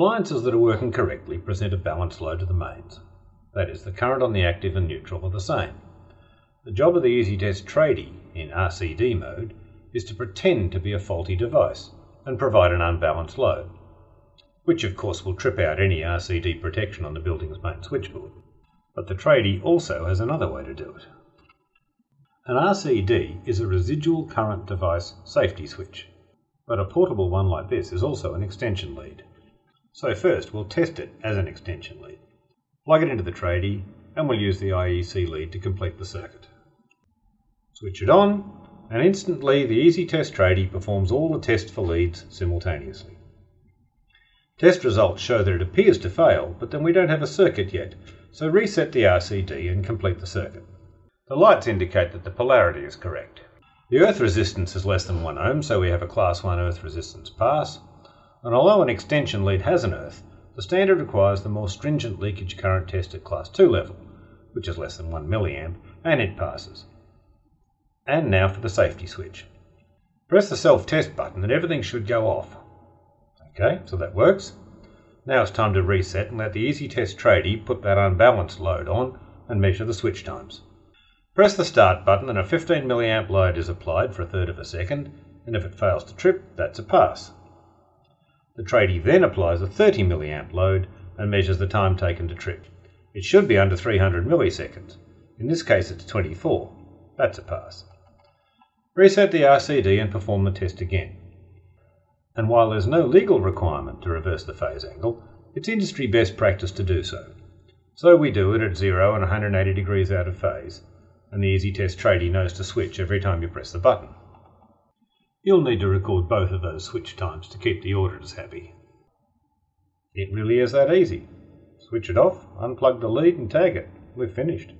Appliances that are working correctly present a balanced load to the mains. That is, the current on the active and neutral are the same. The job of the EasyTest tradie in RCD mode is to pretend to be a faulty device and provide an unbalanced load, which of course will trip out any RCD protection on the building's main switchboard. But the tradie also has another way to do it. An RCD is a residual current device safety switch, but a portable one like this is also an extension lead. So first we'll test it as an extension lead. Plug it into the tradie and we'll use the IEC lead to complete the circuit. Switch it on and instantly the Easy Test tradie performs all the tests for leads simultaneously. Test results show that it appears to fail, but then we don't have a circuit yet, so reset the RCD and complete the circuit. The lights indicate that the polarity is correct. The earth resistance is less than 1 ohm, so we have a class 1 earth resistance pass, and although an extension lead has an earth, the standard requires the more stringent leakage current test at class 2 level, which is less than 1 milliamp, and it passes. And now for the safety switch. Press the self-test button and everything should go off. Okay, so that works. Now it's time to reset and let the EasyTest tradie put that unbalanced load on and measure the switch times. Press the start button and a 15 milliamp load is applied for a third of a second, and if it fails to trip, that's a pass. The tradie then applies a 30 milliamp load and measures the time taken to trip. It should be under 300 milliseconds. In this case it's 24. That's a pass. Reset the RCD and perform the test again. And while there's no legal requirement to reverse the phase angle, it's industry best practice to do so. So we do it at 0 and 180 degrees out of phase, and the EasyTest tradie knows to switch every time you press the button. You'll need to record both of those switch times to keep the auditors happy. It really is that easy. Switch it off, unplug the lead and tag it. We're finished.